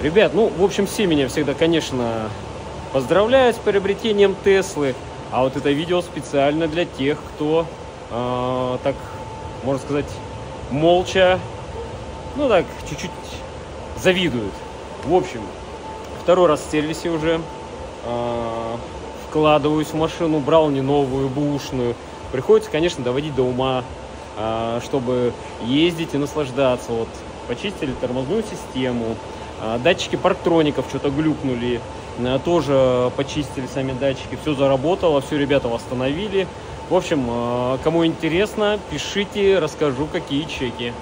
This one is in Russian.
Ребят, ну, в общем, все меня всегда, конечно, поздравляют с приобретением Теслы. А вот это видео специально для тех, кто, э, так, можно сказать, молча, ну так, чуть-чуть завидует. В общем, второй раз в сервисе уже э, вкладываюсь в машину, брал не новую, бушную. Приходится, конечно, доводить до ума, э, чтобы ездить и наслаждаться. Вот почистили тормозную систему, датчики парктроников что-то глюкнули, э, тоже почистили сами датчики, все заработало, все ребята восстановили. В общем, э, кому интересно, пишите, расскажу, какие чеки.